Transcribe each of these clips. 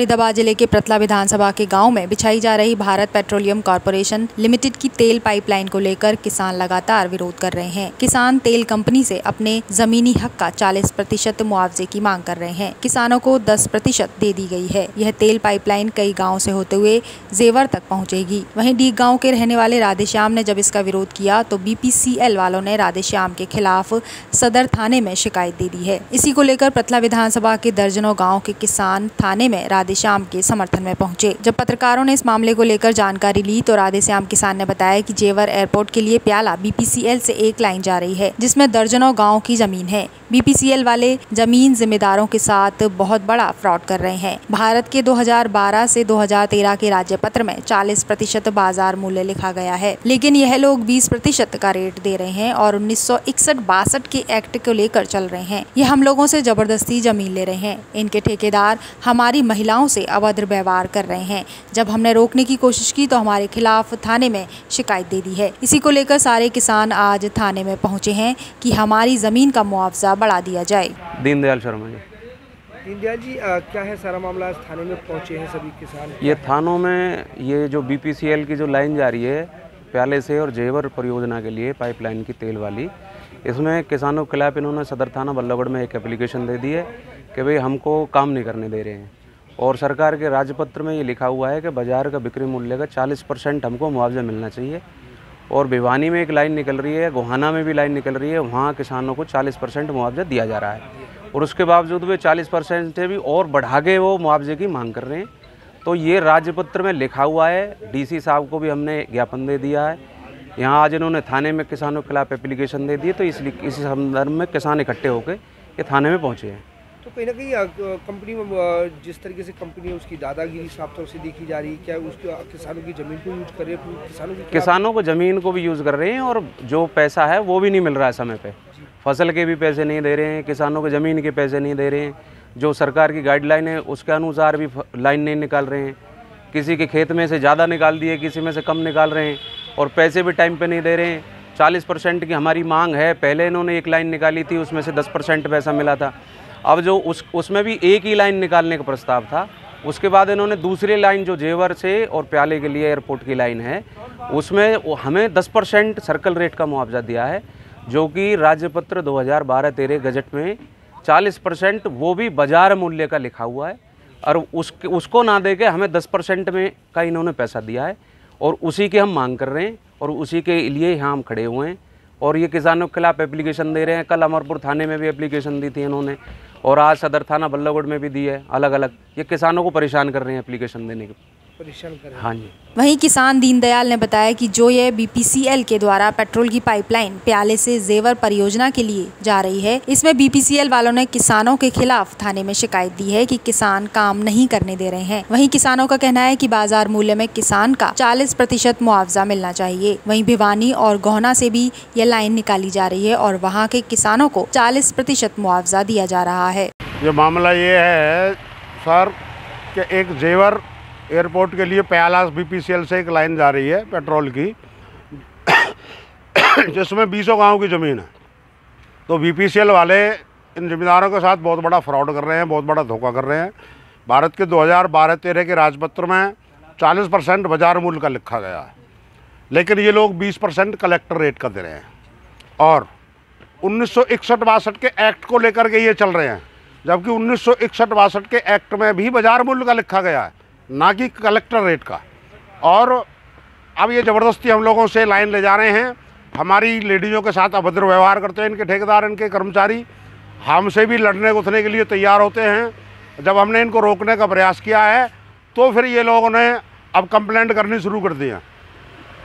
फरीदाबाद ज़िले के प्रतला विधानसभा के गाँव में बिछाई जा रही भारत पेट्रोलियम कॉरपोरेशन लिमिटेड की तेल पाइपलाइन को लेकर किसान लगातार विरोध कर रहे हैं। किसान तेल कंपनी से अपने जमीनी हक का 40 प्रतिशत मुआवजे की मांग कर रहे हैं। किसानों को 10 प्रतिशत दे दी गई है। यह तेल पाइपलाइन कई गाँव से होते हुए जेवर तक पहुँचेगी। वही डीग गाँव के रहने वाले राधेश्याम ने जब इसका विरोध किया तो बीपीसीएल वालों ने राधेश्याम के खिलाफ सदर थाने में शिकायत दे दी है। इसी को लेकर प्रतला विधानसभा के दर्जनों गाँव के किसान थाने में राधेश्याम के समर्थन में पहुँचे। जब पत्रकारों ने इस मामले को लेकर जानकारी ली तो राधे श्याम किसान ने बताया कि जेवर एयरपोर्ट के लिए प्याला, बीपीसीएल से एक लाइन जा रही है, जिसमें दर्जनों गाँव की ज़मीन है। बीपीसीएल वाले ज़मीन जिम्मेदारों के साथ बहुत बड़ा फ्रॉड कर रहे हैं। भारत के 2012 से 2013 के राज्य पत्र में 40 प्रतिशत बाज़ार मूल्य लिखा गया है। लेकिन यह लोग 20 प्रतिशत का रेट दे रहे हैं और उन्नीस सौ के एक्ट को लेकर चल रहे हैं। ये हम लोगों से ज़बरदस्ती ज़मीन ले रहे हैं। इनके ठेकेदार हमारी महिलाओं से अभद्र व्यवहार कर रहे हैं। जब हमने रोकने की कोशिश की तो हमारे खिलाफ थाने में शिकायत दे दी है। इसी को लेकर सारे किसान आज थाने में पहुँचे हैं कि हमारी ज़मीन का मुआवजा बढ़ा दिया जाए। दीनदयाल शर्मा जी। दीनदयाल जी आ, क्या है सारा मामला आज थाने में पहुँचे हैं सभी किसान? ये थानों में ये जो बीपीसीएल की जो लाइन जा रही है प्याले से और जेवर परियोजना के लिए पाइपलाइन की तेल वाली इसमें किसानों के खिलाफ इन्होंने सदर थाना बल्लभगढ़ में एक एप्लीकेशन दे दी है कि भाई हमको काम नहीं करने दे रहे हैं। और सरकार के राजपत्र में ये लिखा हुआ है कि बाज़ार का बिक्री मूल्य का 40 परसेंट हमको मुआवजा मिलना चाहिए। और भिवानी में एक लाइन निकल रही है, गोहाना में भी लाइन निकल रही है, वहाँ किसानों को 40 परसेंट मुआवजा दिया जा रहा है। और उसके बावजूद वे 40 परसेंट से भी और बढ़ा के वो मुआवजे की मांग कर रहे हैं। तो ये राजपत्र में लिखा हुआ है, डीसी साहब को भी हमने ज्ञापन दे दिया है। यहाँ आज इन्होंने थाने में किसानों के खिलाफ एप्लीकेशन दे दी तो इसलिए इसी संदर्भ में किसान इकट्ठे होकर ये थाने में पहुँचे हैं। तो कहीं ना कहीं कंपनी में जिस तरीके से कंपनी है उसकी दादागिरी साफ़ तौर से देखी जा रही है। क्या उसके किसानों की ज़मीन को यूज़ कर रहे हैं? किसानों की किसानों को ज़मीन को भी यूज़ कर रहे हैं और जो पैसा है वो भी नहीं मिल रहा है समय पर फ़सल के भी पैसे नहीं दे रहे हैं किसानों को ज़मीन के पैसे नहीं दे रहे हैं। जो सरकार की गाइडलाइन है उसके अनुसार भी लाइन नहीं निकाल रहे हैं। किसी के खेत में से ज़्यादा निकाल दिए किसी में से कम निकाल रहे हैं और पैसे भी टाइम पे नहीं दे रहे हैं। चालीस परसेंट की हमारी मांग है पहले इन्होंने एक लाइन निकाली थी उसमें से दस परसेंट पैसा मिला था। अब जो उस, उसमें भी एक ही लाइन निकालने का प्रस्ताव था, उसके बाद इन्होंने दूसरी लाइन जो जेवर से और प्याले के लिए एयरपोर्ट की लाइन है, उसमें हमें 10 परसेंट सर्कल रेट का मुआवजा दिया है, जो कि राज्यपत्र 2012-13 गजट में 40 परसेंट, वो भी बाज़ार मूल्य का लिखा हुआ है, और उस उसको ना दे के हमें 10 परसेंट में का इन्होंने पैसा दिया है, और उसी की हम मांग कर रहे हैं, और उसी के लिए यहाँ हम खड़े हुए हैं। और ये किसानों के खिलाफ एप्लीकेशन दे रहे हैं। कल अमरपुर थाने में भी एप्लीकेशन दी थी इन्होंने और आज सदर थाना बल्लभगढ़ में भी दी है अलग अलग ये किसानों को परेशान कर रहे हैं एप्लीकेशन देने के। परेशान कर हाँ। जी। वहीं किसान दीनदयाल ने बताया कि जो ये बीपीसीएल के द्वारा पेट्रोल की पाइपलाइन प्याले से जेवर परियोजना के लिए जा रही है इसमें बीपीसीएल वालों ने किसानों के खिलाफ थाने में शिकायत दी है कि किसान काम नहीं करने दे रहे हैं। वहीं किसानों का कहना है कि बाज़ार मूल्य में किसान का 40 प्रतिशत मुआवजा मिलना चाहिए। वहीं भिवानी और गोहना से भी ये लाइन निकाली जा रही है और वहाँ के किसानों को चालीस प्रतिशत मुआवजा दिया जा रहा है। ये मामला ये है सर कि एक जेवर एयरपोर्ट के लिए प्यालास बीपीसीएल से एक लाइन जा रही है पेट्रोल की। जिसमें बीसों गाँव की ज़मीन है। तो बीपीसीएल वाले इन ज़मींदारों के साथ बहुत बड़ा फ्रॉड कर रहे हैं, बहुत बड़ा धोखा कर रहे हैं। भारत के 2012-13 के राजपत्र में 40 परसेंट बाज़ार मूल्य का लिखा गया है। लेकिन ये लोग 20 परसेंट कलेक्टर रेट का दे रहे हैं। और उन्नीस सौ के एक्ट को लेकर के ये चल रहे हैं। जबकि उन्नीस सौ के एक्ट में भी बाज़ार मूल्य का लिखा गया है। ना कि कलेक्टर रेट का। और अब ये ज़बरदस्ती हम लोगों से लाइन ले जा रहे हैं। हमारी लेडीज़ों के साथ अभद्र व्यवहार करते हैं इनके ठेकेदार, इनके कर्मचारी। हमसे भी लड़ने उठने के लिए तैयार होते हैं। जब हमने इनको रोकने का प्रयास किया है तो फिर ये लोगों ने अब कंप्लेंट करनी शुरू कर दी है।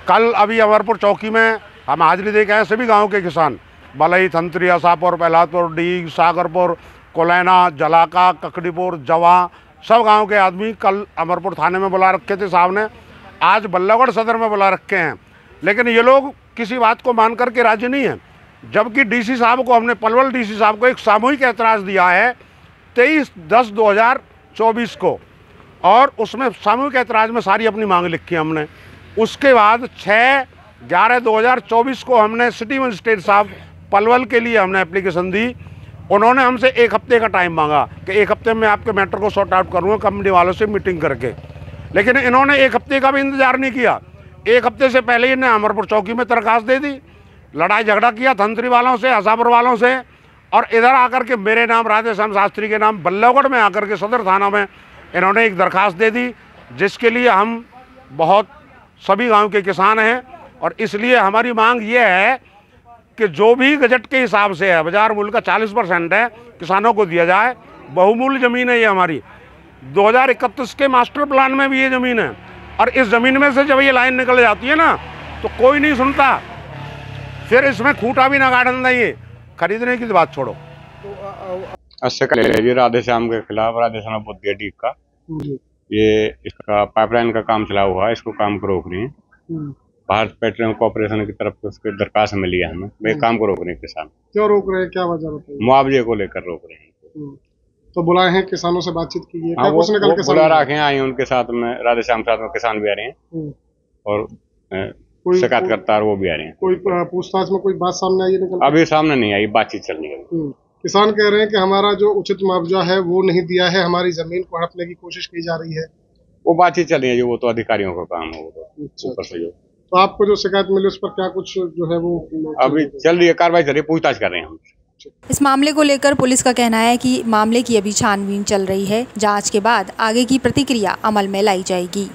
कल अभी अमरपुर चौकी में हम हाजिरी दे के आए सभी गाँव के किसान। बलई थंतरी असापुर पहलादपुर डीग सागरपुर, कोलैना, जलाका, ककड़ीपुर, जवा सब गाँव के आदमी कल अमरपुर थाने में बुला रखे थे साहब ने। आज बल्लागढ़ सदर में बुला रखे हैं। लेकिन ये लोग किसी बात को मान करके राज़ी नहीं है। जबकि डीसी साहब को हमने, पलवल डीसी साहब को एक सामूहिक ऐतराज़ दिया है तेईस दस दो हज़ार चौबीस को। और उसमें सामूहिक ऐतराज़ में सारी अपनी मांग लिखी हमने। उसके बाद छः ग्यारह दो हज़ार चौबीस को हमने सिटी मजिस्ट्रेट साहब पलवल के लिए हमने एप्लीकेशन दी। उन्होंने हमसे एक हफ़्ते का टाइम मांगा कि एक हफ़्ते में आपके मैटर को सॉर्ट आउट करूँगा कंपनी वालों से मीटिंग करके। लेकिन इन्होंने एक हफ़्ते का भी इंतज़ार नहीं किया। एक हफ़्ते से पहले इन्हें अमरपुर चौकी में दरखास्त दे दी। लड़ाई झगड़ा किया धंतरी वालों से हसापुर वालों से, और इधर आकर के मेरे नाम, राधेश्याम शास्त्री के नाम बल्लभगढ़ में आकर के सदर थाना में इन्होंने एक दरखास्त दे दी, जिसके लिए हम बहुत, सभी गाँव के किसान हैं, और इसलिए हमारी मांग ये है कि जो भी गजट के हिसाब से है बाज़ार मूल्य का 40 परसेंट है किसानों को दिया जाए। बहुमूल्य ज़मीन है ये हमारी। 2031 के मास्टर प्लान में भी ये ज़मीन है। और इस ज़मीन में से जब ये लाइन निकल जाती है ना तो कोई नहीं सुनता। फिर इसमें खूटा भी ना गार्डन देंगे खरीदने की बात छोड़ो। तो राधे श्याम के खिलाफ राधे श्याम बुद्धि का। ये इसका पाइपलाइन का काम चला हुआ है इसको काम को रोक रही है भारत पेट्रोलियम कॉर्पोरेशन की तरफ़ से उसके दरखास्त मिली है हमें। वे काम को रोक रहे हैं किसान। क्यों रोक रहे हैं? क्या वजह बताइए मुआवजे को लेकर रोक रहे हैं। हम्म। तो बुलाए हैं किसानों से बातचीत की है हाँ वो, वो के बुला रखे हैं आए उनके साथ में राधे श्याम साथ में किसान भी आ रहे हैं। हम्म। और शिकायत करता वो भी आ रहे हैं। कोई पूछताछ में कोई बात सामने आई है निकल अभी सामने नहीं आई बातचीत चल रही है हम्म। किसान कह रहे हैं कि हमारा जो उचित मुआवजा है वो नहीं दिया है हमारी ज़मीन को हड़पने की कोशिश की जा रही है। वो बातचीत चल रही है जो वो तो अधिकारियों का काम है वो तो अच्छा ऊपर से जो तो आपको जो शिकायत मिली उस पर क्या कुछ जो है वो अभी चल रही है कार्रवाई चल रही है पूछताछ कर रहे हैं हम। इस मामले को लेकर पुलिस का कहना है कि मामले की अभी छानबीन चल रही है। जाँच के बाद आगे की प्रतिक्रिया अमल में लाई जाएगी।